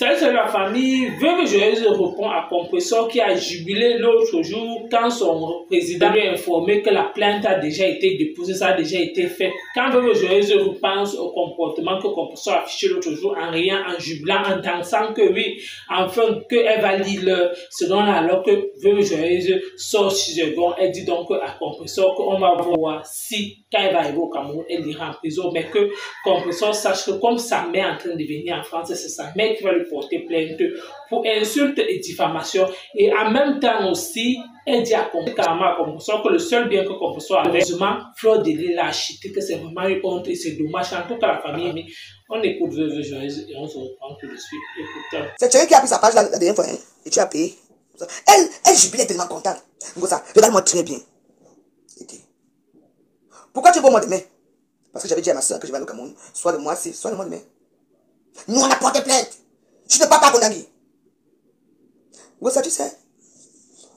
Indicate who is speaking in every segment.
Speaker 1: Salut, c'est la famille. Veuve Joyeuse répond à Compressor qui a jubilé l'autre jour quand son président lui a informé que la plainte a déjà été déposée, ça a déjà été fait. Quand Veuve Joyeuse repense au comportement que Compressor a affiché l'autre jour en riant, en jubilant, en dansant que oui, enfin, qu'elle va lire l'heure, selon alors que Veuve Joyeuse sort bon, elle dit donc à Compressor qu'on va voir si, quand elle va arriver au Cameroun, elle ira en prison, mais que Compressor sache que comme sa mère est en train de venir en France, c'est sa mère qui va lui porter plainte pour insulte et diffamation. Et en même temps aussi, elle dit à Compressor que le seul bien que l'île a acheté, que c'est vraiment une honte et c'est dommage. En tout cas, la famille, mais on écoute Veuve Joyeuse et on se reprend tout de suite. Écoute.
Speaker 2: C'est quelqu'un qui a pris sa page la, la dernière fois, hein, et tu as payé. Elle, elle jubilait tellement contente. Ça, regarde-moi très bien. Pourquoi tu veux moi demain Parce que j'avais dit à ma soeur que je vais aller au Cameroun, soit de moi ci, soit de moi demain. Nous, on a porté plainte. Tu ne parles pas ami. Oui, ça, tu sais.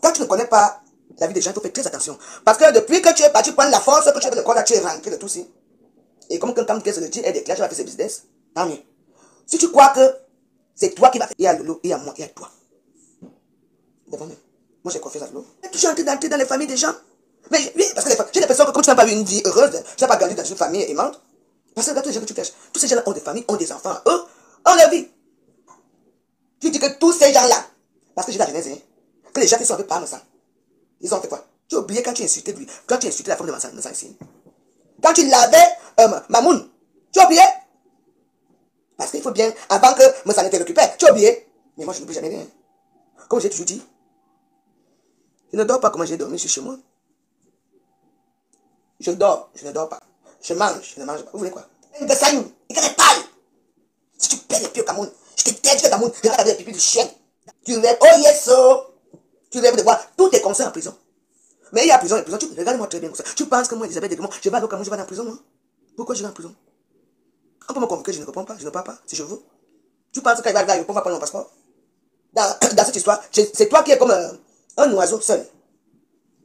Speaker 2: Quand tu ne connais pas la vie des gens, il faut faire très attention. Parce que depuis que tu es parti prendre la force, que tu avais le corps tu es rentré de tout ça. Et comme quelqu'un qui le dit, elle déclare, tu vas faire ses business. Tant mieux. Si tu crois que c'est toi qui vas faire, il y a Lolo, il y a moi, il y a toi. Devant moi. Moi, j'ai confiance à Lolo. Tu es en train d'entrer dans les familles des gens. Mais oui, parce que j'ai personnes que quand tu n'as pas eu une vie heureuse, tu n'as pas grandi dans une famille aimante. Parce que là, tous les gens que tu caches, tous ces gens-là ont des familles, ont des enfants. Eux, ont la vie. Tu dis que tous ces gens-là, parce que j'ai la hein, que les gens qui sont avec par ça, ils ont fait quoi? Tu as oublié quand tu insultais lui, quand tu insultais la femme de Mansan ici. Quand tu l'avais, euh, Mamoun, tu as oublié? Parce qu'il faut bien, avant que Mansan te récupère, tu as oublié? Mais moi, je n'oublie jamais rien. Comme j'ai toujours dit, je ne dors pas comme j'ai dormi, je chez moi. Je dors, je ne dors pas. Je mange, je ne mange pas. Vous voulez quoi? Si tu perds les pieds au Cameroun, je te tête du Cameroun, je vais les pipi du chien. Tu rêves, oh yes, oh. Tu rêves de voir tous tes conseils en prison. Mais il y a prison, il a prison. Tu, regarde-moi très bien comme ça. Tu penses que moi, Elisabeth je vais aller au Cameroun, je vais aller en prison, moi? Pourquoi je vais en prison? On peut me convoquer, je ne réponds pas, je ne parle pas, si je veux. Tu penses qu'il va arriver répondre, on va prendre mon passeport? Dans, dans cette histoire, c'est toi qui es comme euh, un oiseau seul.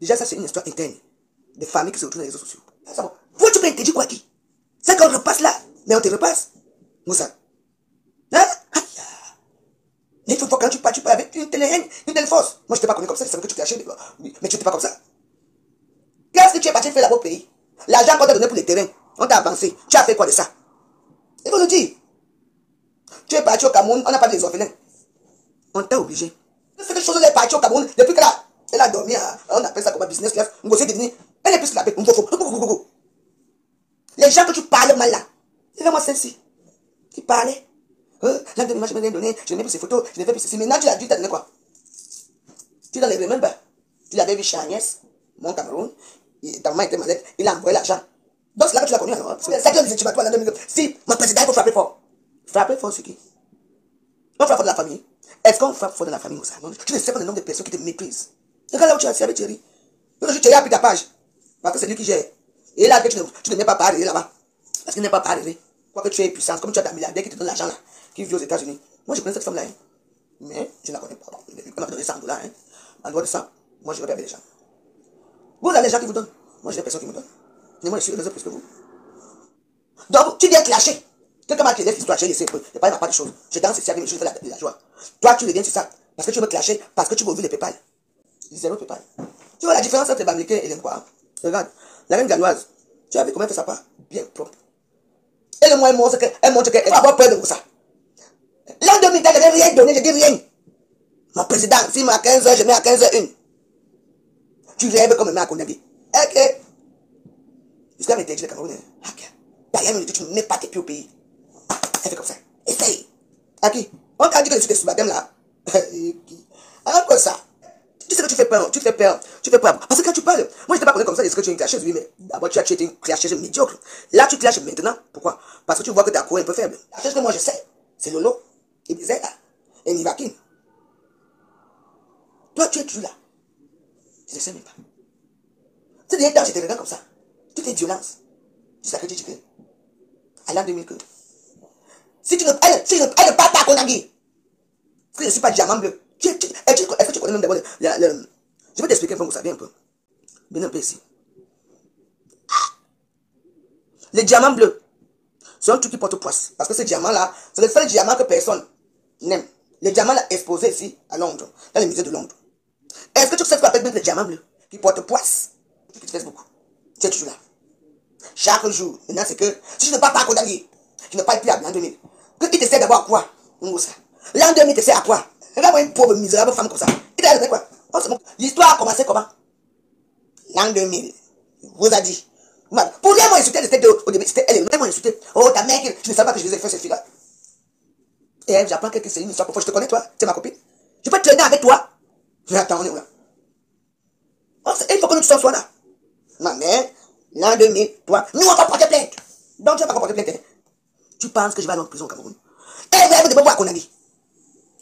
Speaker 2: Déjà, ça, c'est une histoire interne. Des familles qui se retrouvent dans les réseaux sociaux. Pourquoi tu peux interdire quoi qui? C'est qu'on repasse là, mais on te repasse. Moussa. Hein? Il faut quand tu pars, tu pars avec une telle une telle force. Moi, je t'ai pas connu comme ça, je savais que tu cachais, mais, mais tu n'étais pas comme ça. Qu'est-ce que tu es parti faire là au pays L'argent qu'on t'a donné pour les terrains, on t'a avancé. Tu as fait quoi de ça? Il faut nous dire. Tu es parti au Cameroun, on n'a pas des orphelins. On t'a obligé. Cette chose, elle est partie au Cameroun depuis que là, elle a dormi, on appelle ça comme un business class, on de devenu, elle est plus la paix, Les gens que tu parles mal là, c'est vraiment celle-ci, qui parlait. Euh, là, de l'image, je m'ai donné, je n'ai plus ces photos, je n'ai plus ceci. Maintenant, tu l'as dit, tu as donné quoi Tu l'as même pas. Tu l'avais vu chez Agnès, mon Cameroun, ta maman était malade, il a envoyé l'argent. Donc, c'est là que tu l'as connu, alors. C'est que tu vas toi, Si, mon président, il faut frapper fort. Frapper fort, c'est qui? On frappe fort de la famille. Est-ce qu'on frappe fort de la famille ou ça Tu ne sais pas le nombre de personnes qui te méprisent. Regarde là où tu as avec Thierry. Aujourd'hui, Thierry a pris ta page. Parce que c'est lui qui gère. Et là, que tu ne, tu mets pas parler là-bas. Parce qu'il n'est pas parler. Quoique tu aies puissance, comme tu as ta milliardaire qui te donne l'argent là, qui vit aux États-Unis. Moi, je connais cette femme-là. Hein. Mais je ne la connais pas. Elle m'a donné 100 dollars. Hein. En dehors de ça, moi, je vais avec les gens. Vous avez les gens qui vous donnent. Moi, j'ai des personnes qui me donnent. Mais moi, je suis heureux plus que vous. Donc, tu viens clasher. Quelqu'un m'a créé l'histoire, j'ai laissé. Je parle pas de choses. Je danse ici avec mes choses, la, la joie. Toi, tu reviens sur ça. Parce que tu veux clasher, parce que tu veux ouvrir les PayPal. Zéro PayPal. Tu vois la différence entre les Américains et les Noirs? Regarde, la reine galloise, tu as vu comment elle fait sa part? Bien propre. Et le moins qu'elle montre qu'elle va avoir peur de ça. L'an 2000, je n'ai rien donné, je dis rien. Mon président, s'il m'a à 15h, je mets à 15h1. Tu rêves comme un Konabi. Ok. Jusqu'à m'interdire le Cameroun. Ok. Derrière, tu ne mets pas tes pieds au pays. Elle fait comme ça. Essaye. À qui On t'a dit que je suis sous là. Alors quoi ça tu sais que tu fais peur, tu fais peur, tu fais peur. Parce que quand tu parles, moi je t'ai pas connu comme ça, est-ce que tu es une clasheuse, oui, mais d'abord tu as été une clasheuse médiocre. Là tu clashes maintenant. Pourquoi? Parce que tu vois que ta cour est un peu faible. La chose que moi je sais, c'est Lolo, et Bizeta, et Nivakin. Toi tu es tu là. Je ne sais même pas. C'est des temps, j'étais comme ça. Toutes les violences. Jusqu'à que tu dis à l'an 2000 que. Si tu ne, elle, si elle, ne pas à Konagi, que je ne suis pas diamant bleu. Est-ce que tu connais d'abord Je vais t'expliquer un peu où ça vient un peu. Viens un peu ici. Les diamants bleus sont un truc qui porte poisse. Parce que ce diamant-là, c'est le seul diamant que personne Nem. Le diamant là exposé ici à Londres, dans le musée de Londres. Est-ce que tu sais ce qu'on appelle le diamant bleu qui porte poisse Sur Facebook. C'est toujours là. Chaque jour. Maintenant, c'est que si je ne parle pas à Kodagi, je ne parle plus à l'an 2000. Que il te sert d'abord à quoi? L'an 2000 te sert à quoi? Regarde-moi une pauvre misérable femme comme ça. Il t'a donné quoi? Oh. L'histoire a commencé comment? L'an 2000. Vous a dit. Pour lui, moi, insulter, c'était au début, c'était elle. Moi, insulter. Oh, ta mère, je ne savais pas que je les ai fait cette fille-là. Et j'apprends que c'est une histoire pour Je te connais, toi. Tu es ma copine. Je peux traîner avec toi. Je vais attendre, là. Oh, il faut que nous soyons là. Ma mère, l'an 2000, toi, nous, on va porter plainte. Donc, tu vas pas porter plainte. Tu penses que je vais aller en prison au Cameroun? Et voir Konagi.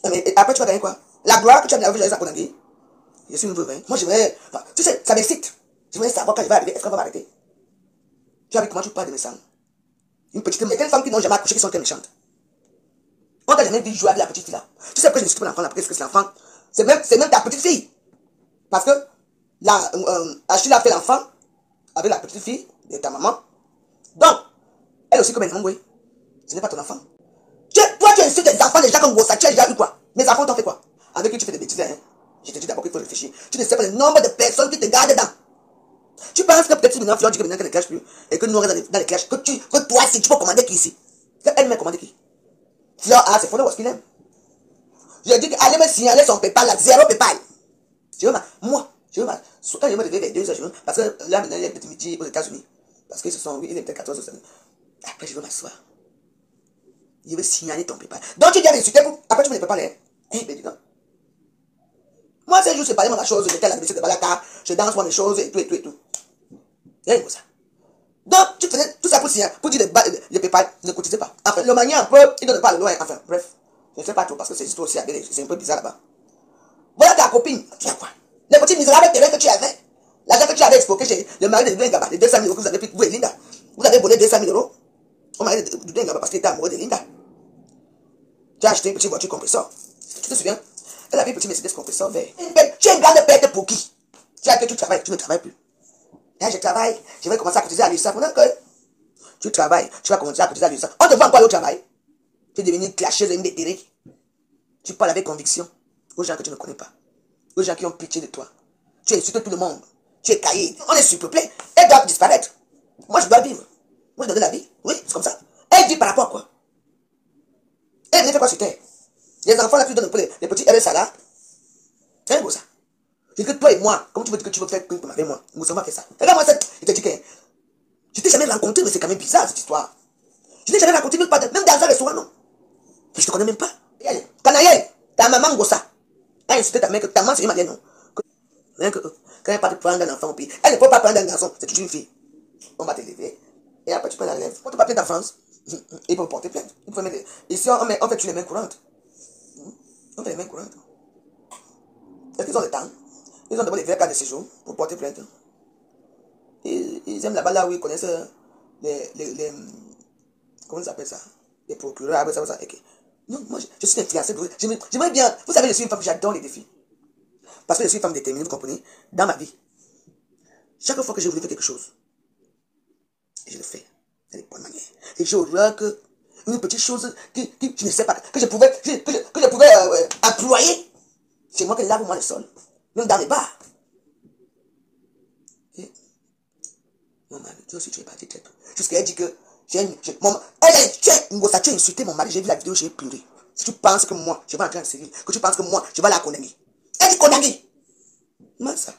Speaker 2: Mais après, tu vas gagner quoi? La gloire que tu as vu à Konagi. Je suis une veuve. Hein. Moi, je vais. Tu sais, ça m'excite. Je voudrais savoir quand je vais arriver. Est-ce qu'on va m'arrêter? Tu as vu comment tu parles de mes sangs Une petite. A des femmes qui n'ont jamais accouché qui sont très méchantes. On t'a jamais vu jouer avec la petite fille là. Tu sais pourquoi je me suis l'enfant là Parce que c'est l'enfant. C'est même, même ta petite fille. Parce que la, euh, Achille a fait l'enfant avec la petite fille de ta maman. Donc, elle aussi comme un oui. Ce n'est pas ton enfant. Tu, toi, tu insultes des enfants déjà comme Gossa. Tu as déjà eu quoi? Mes enfants t'ont fait quoi? Avec qui tu fais des bêtises hein? Je te dis d'abord qu'il faut réfléchir. Tu ne sais pas le nombre de personnes qui te gardent dedans. Tu penses que peut-être si maintenant Fleur dit que maintenant qu'elle ne cache plus et que nous on reste dans les, dans que, que toi si tu peux commander qui ici? Elle m'a commandé qui Fleur A, c'est ce qu'il aime. Je dis qu'allez me signaler son PayPal là, zéro PayPal. Veux ma, moi, veux ma, quand je me réveille vers 2 heures, je veux, parce que là maintenant il est peut-être midi aux États-Unis. Parce qu'ils se sont, il est peut-être 14 heures. Après je veux m'asseoir. Je veux signaler ton PayPal. Donc tu viens m'insulter pour, après tu me les PayPal, hein? Eh, ben dis donc. Moi, c'est juste parler de la chose, j'étais à la de Balaka, je danse moi mes choses et tout et tout et tout. Et comme ça. Donc, tu faisais tout ça pour pour dire les, les PayPal ne cotisez pas. Enfin, le manière un peu, il ne donne pas le loin. Enfin, bref. Je ne sais pas trop parce que c'est juste aussi c'est un peu bizarre là-bas. Voilà ta copine. Tu as quoi Les petits misérables terrains que tu avais. L'argent que tu avais expliqué chez le mari de Dengaba, les 200 000 euros que vous avez pris, vous et Linda. Vous avez volé 200 000 euros au mari de Dengaba parce qu'il était amoureux de Linda. Tu as acheté une petite voiture compresseur. Tu te souviens? Elle avait un petit Mercedes compresseur vert. Tu es une grande perte pour qui? Tu as que tu travailles, tu ne travailles plus. Là, je travaille, je vais commencer à cotiser à l'USAF. que tu travailles, tu vas commencer à cotiser à l'USAF. On te voit encore au travail. Tu es devenu clasheuse et. Tu parles avec conviction aux gens que tu ne connais pas. Aux gens qui ont pitié de toi. Tu insultes tout le monde. Tu es caillé. On est surpeuplé. Elle doit disparaître. Moi, je dois vivre. Moi, je donne la vie. Oui, c'est comme ça. Elle vit par rapport à quoi? Elle ne fait quoi sur terre Les enfants, là, tu donnes les, les petits RSA là. C'est un ça. Que toi et moi, comment tu veux dire que tu veux faire comme avec moi Moussa m'a fait ça. Regarde-moi ça. Il te dit que je t'ai jamais rencontré, mais c'est quand même bizarre cette histoire. Je t'ai jamais rencontré, même, pas même dans un restaurant, non. Je te connais même pas. Canaïel, ta maman Gossa a insulté ta mère que ta maman c'est une malienne, non. Rien que, quand elle pas de prendre un enfant au pays, elle ne peut pas prendre un garçon, c'est une fille. On va t'élever. Et après tu prends la lèvre. On te pas plainte en France. Il peut porter plainte. Il peut mettre... Ici, on, met, on fait les mains courantes. On fait les mains courantes. Est-ce qu'ils ont le temps? Ils ont d'abord les verres de séjour pour porter plainte. Ils, ils aiment là-bas là où ils connaissent les, les, comment ils appellent ça? Les procureurs, ça, ça. Okay. Non, moi je, je suis influencé. J'aimerais bien. Vous savez, je suis une femme, j'adore les défis. Parce que je suis une femme déterminée, vous comprenez Dans ma vie. Chaque fois que j'ai voulu faire quelque chose, je le fais. Et j'aurais que une petite chose que, que, je ne sais pas, que je pouvais, je, je, pouvais euh, employer. C'est moi qui lave moi le sol même dans les bars. Et, mon mari, aussi tu es parti très tôt. Jusqu'à dit que j'ai. Mon, elle, tu as, tu as insulté mon mari, j'ai vu la vidéo, j'ai pleuré. Si tu penses que moi, je vais entrer en série, que tu penses que moi, je vais la condamner. Elle dit condamner. Moi, ça?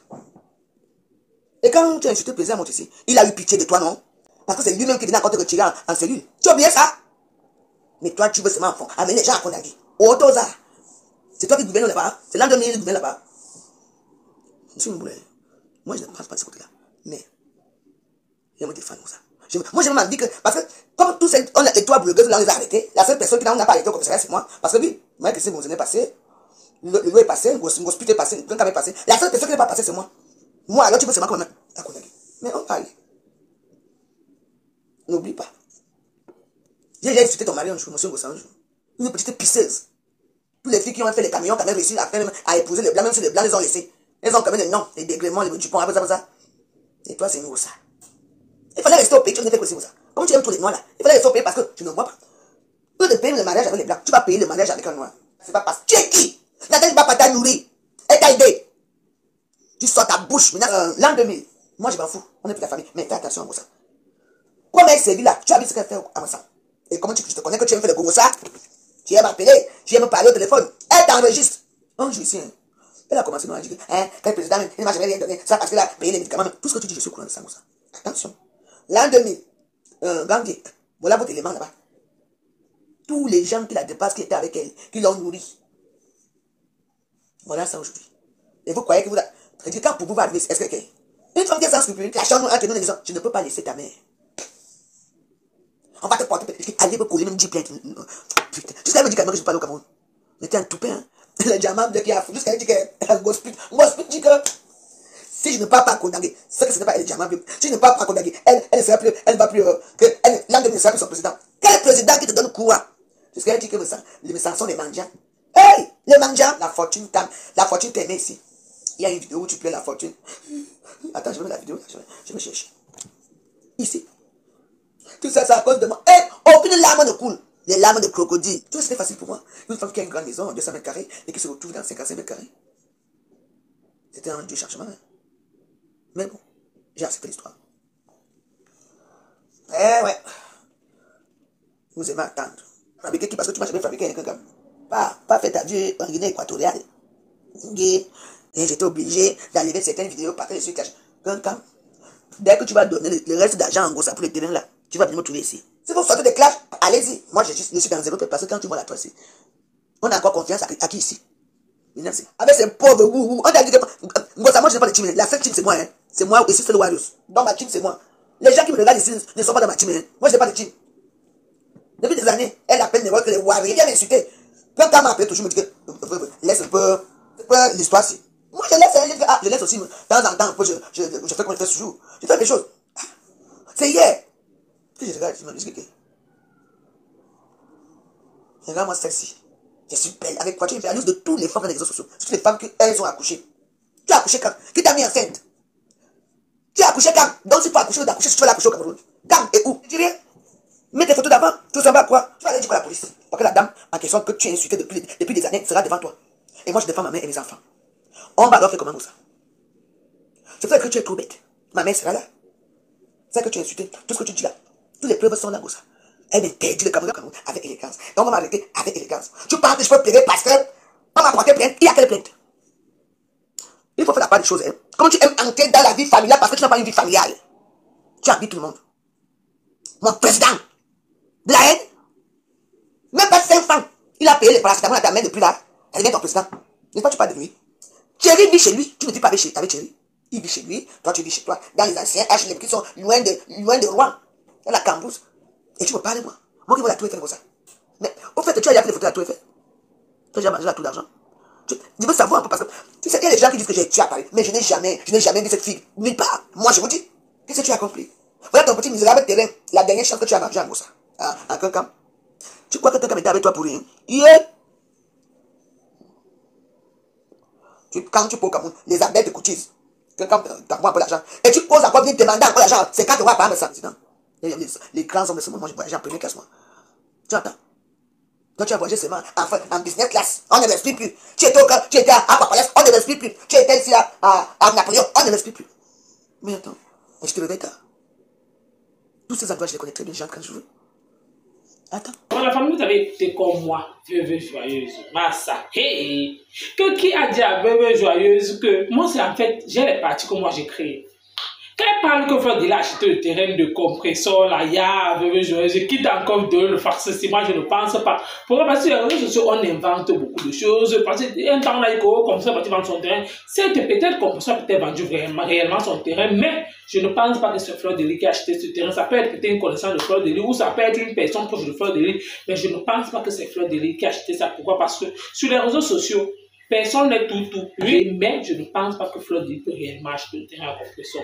Speaker 2: Et quand tu as insulté président Montessi, il a eu pitié de toi, non? Parce que c'est lui-même qui venait encore te retirer en, en cellule. Tu as oublié ça? Mais toi, tu veux seulement amener les gens à condamner. Otoza. C'est toi qui gouvernes là-bas. C'est l'an 2000 qui gouverne là-bas. Si vous voulez. Moi, je ne pense pas de ce côté-là. Mais, je me défends ça. Je, moi, je me dis que, parce que, comme tous ces, on a les trois blogueuses, là, on les a arrêtés. La seule personne qui n'a pas arrêté au commissariat, c'est moi. Parce que oui, moi, que c'est mon est passé. Le, le est passé, le hospital est passé, le est passé. La seule personne qui n'est pas passée, c'est moi. Moi, alors, tu peux seulement quand même. Mais on parle. N'oublie pas. J'ai déjà insulté ton mari un jour, monsieur Gossan un jour. Une petite pisseuse. Toutes les filles qui ont fait les camions, qui avaient réussi à, faire, à épouser les blancs, même si les blancs les ont laissés. Elles ont même des noms, des dégréments, les Dupont, ça, ça. Et toi, c'est nous ça. Il fallait rester au pays, tu ne fais que ça. Comment tu aimes tous les noirs là? Il fallait rester au pays parce que tu ne vois pas. Peu de payer le mariage avec les blancs, tu vas payer le mariage avec un noir. C'est pas parce que tu es qui? Nathalie Bapa t'a nourri. Elle t'a aidé. Tu sors ta bouche. Maintenant, euh, l'an 2000, moi je m'en fous. On est plus la famille. Mais fais attention à ça. Comment elle s'est là? Tu as vu ce qu'elle fait à ça. Et comment tu te connais que tu aimes faire le Congo ça Tu aimes appeler, tu aimes parler au téléphone. Elle t'enregistre. Un jour ici, hein. Elle a commencé à dire hein, quel président, il ne m'a jamais rien donné. Ça parce qu'il a payé les médicaments. Tout ce que tu dis, je suis au courant de ça. ça. Attention. L'an 2000, euh, Gandhi, voilà votre élément là-bas. Tous les gens qui la dépassent, qui étaient avec elle, qui l'ont nourri. Voilà ça aujourd'hui. Et vous croyez que vous... Quand pour vous va arriver, est-ce que... Une femme qui est sans scrupule, la chambre entre nous les gens, je ne peux pas laisser ta mère. On va te porter. Allez me couler, même 10 plaintes. Putain. Jusqu'à elle me dit je parle au Cameroun. T'es un toupin. Hein. Le diamant de qui a fou. Jusqu'à que gospel. Gospel dit que si je ne parle pas condamner, c'est que ce n'est pas le diamant. Si je ne parle pas condamner, elle, elle ne sera plus, elle ne va plus, euh, que, elle, l'anglais ne sera son président. Quel président qui te donne quoi? Jusqu'à elle dit que les sont les mendiants. Hey, les mendiants, la fortune la fortune t'aimait ici. Il y a une vidéo où tu plais la fortune. Attends, je vais la vidéo, je vais, je vais chercher. Ici. Tout ça, c'est à cause de moi. Et aucune larme ne coule. Les larmes de crocodile. Tout c'était facile pour moi. Une femme qui a une grande maison, 200 mètres carrés, et qui se retrouve dans 55 mètres carrés. C'était un dieu chargement. Hein. Mais bon, j'ai accepté l'histoire. Eh ouais. Vous aimez attendre. Fabriquer qui Parce que tu m'as jamais fabriqué un quelqu'un. Pas, pas fait vie en Guinée équatoriale. Et j'étais obligé d'enlever certaines vidéos parce que je suis caché. Dès que tu vas donner le, reste d'argent en gros, ça pour le terrain là, tu vas venir me trouver ici. Si vous sortez des clashs, allez-y. Moi, je, je, suis dans zéro parce que quand tu vois la toi ici, on a encore confiance à, qui ici? Avec ces pauvres ouh, on a dit que moi, je n'ai pas de team. La seule team, c'est moi. Hein. C'est moi ici, c'est le Warriors. Dans ma team, c'est moi. Les gens qui me regardent ici ne sont pas dans ma team. Hein. Moi, je n'ai pas de team. Depuis des années, elle appelle les que les Warriors. Il vient m'insulter. Quand elle m'appelle toujours, me dit que euh, euh, laisse un peu l'histoire ici. Moi, je laisse, hein, je, ah, je laisse aussi, de temps en temps, je, je, je fais comme je fais toujours. Je fais des choses. C'est hier. Je je. Regarde-moi celle-ci. Je suis belle. Avec quoi tu es de toutes les femmes dans les réseaux sociaux. Toutes les femmes qui, elles ont accouché. Tu as accouché quand Qui t'a mis enceinte Tu as accouché quand Donc, si tu peux accoucher ou d'accoucher, tu veux l'accoucher au Cameroun. Quand et où? Tu dis rien. Mets tes photos d'avant. Tout ça va quoi? Tu vas aller dire à la police? Parce que la dame en question que tu as insultée depuis, depuis des années sera devant toi. Et moi, je défends ma mère et mes enfants. On va leur faire comment ça C'est vrai que tu es trop bête. Ma mère sera là. C'est que tu as insulté. Tout ce que tu dis là. Toutes les preuves sont là, ça. Elle m'interdit le Cameroun avec élégance. Donc on va m'arrêter avec élégance. Tu parles que je peux plaider parce que on m'a porté plainte. Il y a quelle plainte? Il faut faire la part des choses. Hein. Comment tu aimes entrer dans la vie familiale parce que tu n'as pas une vie familiale Tu habites tout le monde. Mon président. De la haine. Même pas 5 francs. Il a payé les paracétamol à ta main depuis là. Elle est ton président. N'est-ce pas tu parles de lui Thierry vit chez lui. Tu ne dis pas avec, Thierry. Il vit chez lui. Toi, tu vis chez toi. Dans les anciens HLM qui sont loin de, loin de Rouen. La Cambrousse. Et tu me parles, moi. Moi qui vois la tour Eiffel comme ça. Mais au fait, tu as déjà pris les photos de la tour Eiffel. Tu as déjà mangé la tour d'argent. Je veux savoir un peu parce que tu sais, il y a des gens qui disent que j'ai tué à Paris. Mais je n'ai jamais, je n'ai jamais vu cette fille. Nulle part. Moi, je vous dis. Qu'est-ce que tu as compris Voilà ton petit misérable terrain. La dernière chance que tu as mangé en Moussa. Ah, à quelqu'un. Tu crois que quelqu'un était avec toi pour rien? Yeah. Tu, quand tu poses comme les abeilles te coûtent. Quelqu'un t'envoie un peu l'argent. Et tu poses encore bien demander encore l'argent. C'est quand tu vas par exemple, ça. Les, grands hommes de ce moment, je voyage en première classe, moi. Tu entends? Toi, tu as voyagé seulement en, en business class. On ne respire plus. Tu étais, au, tu étais à Papalès, on ne respire plus. Tu étais ici à, à, à Napoléon, on ne respire plus. Mais attends, je te réveille tard. Tous ces endroits, je les connais très bien, quand je veux. Attends.
Speaker 1: Dans la famille, vous avez été comme moi, veuve joyeuse. Massa. Hey! Que qui a dit à veuve joyeuse que moi, c'est en fait, j'ai les parties que moi j'ai créées. Quand parle que Fred il a acheté le terrain de compresseur, là, il y a, je quitte encore de le moi je ne pense pas. Pourquoi? Parce que les réseaux sociaux, on invente beaucoup de choses. Parce qu'un temps là, il comme ça, il vendre son terrain. C'est peut-être compresseur peut-être vendu vraiment, réellement son terrain, mais je ne pense pas que c'est Fleur de qui a acheté ce terrain. Ça peut être peut-être une connaissance de Fleur de ou ça peut être une personne proche de Fleur de mais je ne pense pas que c'est Fleur de qui a acheté ça. Pourquoi? Parce que sur les réseaux sociaux, Personne n'est tout tout. Oui, mais je ne pense pas que Fleur peut réellement acheter le terrain à compresseur.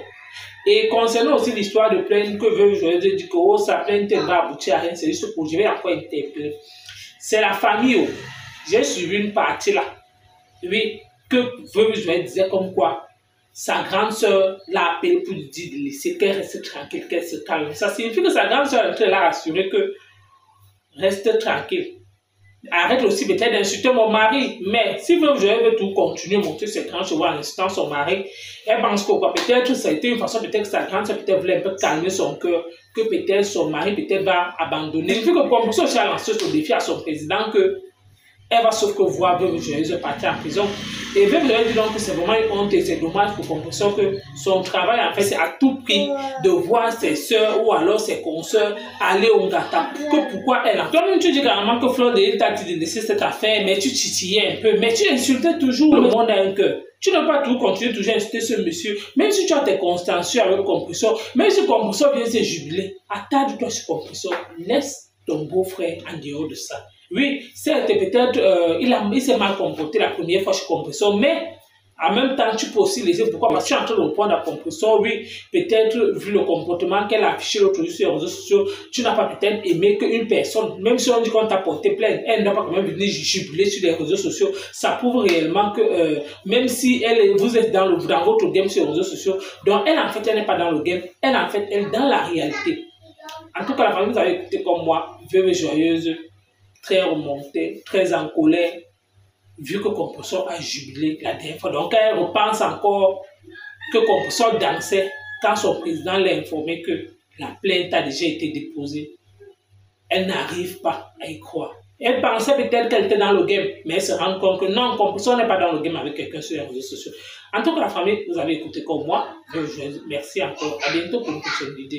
Speaker 1: Et concernant aussi l'histoire de plainte que veut je dis que oh, sa plainte ne va aboutir à rien, c'est juste pour je vais encore interpeller. C'est la famille. Oh. J'ai suivi une partie là. Oui, que veut je disais comme quoi sa grande soeur l'a appelé pour lui dire de laisser qu'elle reste tranquille, qu'elle se calme. Ça signifie que sa grande soeur est là rassurée que reste tranquille. Arrête aussi peut-être d'insulter mon mari. Mais si veut tout continuer, monter ses grands chevaux en insultant son mari, elle pense que quoi, peut-être ça a été une façon, peut-être que sa grande peut-être voulait un peu calmer son cœur, que peut-être son mari peut-être va abandonner. Faut que comme ça, j'ai lancé ce défi à son président que elle va sauf que voir Veuve Joyeuse partir en prison. Et Joyeuse dit donc que c'est vraiment une honte et c'est dommage pour comprendre que son travail, en fait, c'est à tout prix de voir ses soeurs ou alors ses consoeurs aller au Ngata. Que pourquoi elle a. Toi-même, tu dis carrément que Fleur de t'a dit de laisser cette affaire, mais tu titillais un peu, mais tu insultais toujours le monde à un cœur. Tu n'as pas tout continuer toujours à insulter ce monsieur, même si tu as tes constancieux avec le compresseur, même si le compresseur vient se jubiler, attarde-toi sur le compresseur, laisse ton beau-frère en dehors de ça. Oui, c'est peut-être, euh, il, a, il s'est mal comporté la première fois chez Compressor, mais en même temps, tu peux aussi laisser. Pourquoi? Parce que tu es en train de reprendre à Compressor. Oui, peut-être, vu le comportement qu'elle a affiché l'autre jour sur les réseaux sociaux, tu n'as pas peut-être aimé qu'une personne, même si on dit qu'on t'a porté plainte, elle n'a pas quand même venir jubiler sur les réseaux sociaux. Ça prouve réellement que euh, même si elle, vous êtes dans, le, dans votre game sur les réseaux sociaux, donc elle, en fait, elle n'est pas dans le game. Elle, en fait, elle est dans la réalité. En tout cas, la famille, vous avez écouté comme moi, veuve joyeuse très remontée, très en colère, vu que Composor a jubilé la dernière fois. Donc, elle repense encore que Composor dansait quand son président l'a informé que la plainte a déjà été déposée. Elle n'arrive pas à y croire. Elle pensait peut-être qu'elle était dans le game, mais elle se rend compte que non, Composor n'est pas dans le game avec quelqu'un sur les réseaux sociaux. En tout cas, la famille, vous avez écouté comme moi. Merci encore. À bientôt pour une prochaine vidéo.